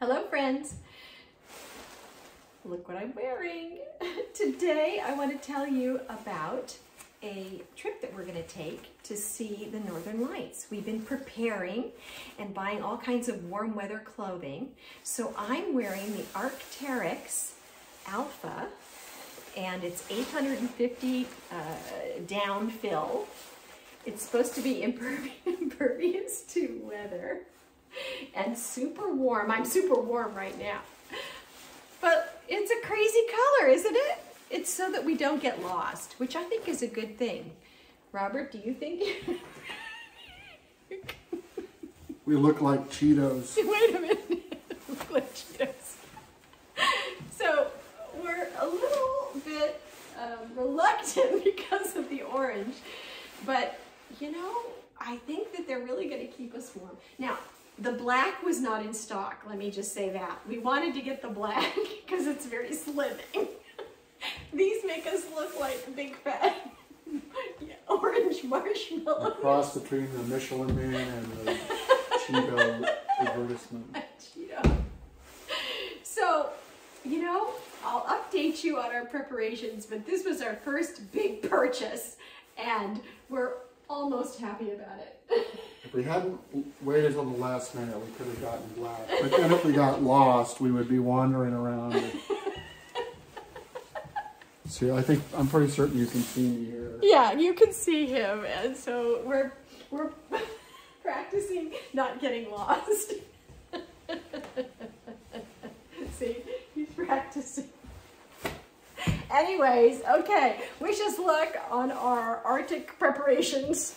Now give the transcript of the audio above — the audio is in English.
Hello friends. Look what I'm wearing. Today I want to tell you about a trip that we're going to take to see the Northern Lights. We've been preparing and buying all kinds of warm weather clothing. So I'm wearing the Arc'teryx Alpha and it's 850 uh, down fill. It's supposed to be impervious to weather and super warm. I'm super warm right now. But it's a crazy color, isn't it? It's so that we don't get lost, which I think is a good thing. Robert, do you think? we look like Cheetos. Wait a minute. look like Cheetos. So we're a little bit um, reluctant because of the orange, but you know, I think that they're really going to keep us warm. Now, the black was not in stock, let me just say that. We wanted to get the black because it's very slimming. These make us look like big fat orange marshmallows. A cross between the Michelin Man and the Cheeto advertisement. Cheeto. So, you know, I'll update you on our preparations, but this was our first big purchase and we're almost happy about it. We hadn't waited until the last minute, we could have gotten black. But then if we got lost, we would be wandering around. And... See, I think, I'm pretty certain you can see me here. Yeah, you can see him. And so we're, we're practicing not getting lost. see, he's practicing. Anyways, okay, wish us luck on our Arctic preparations.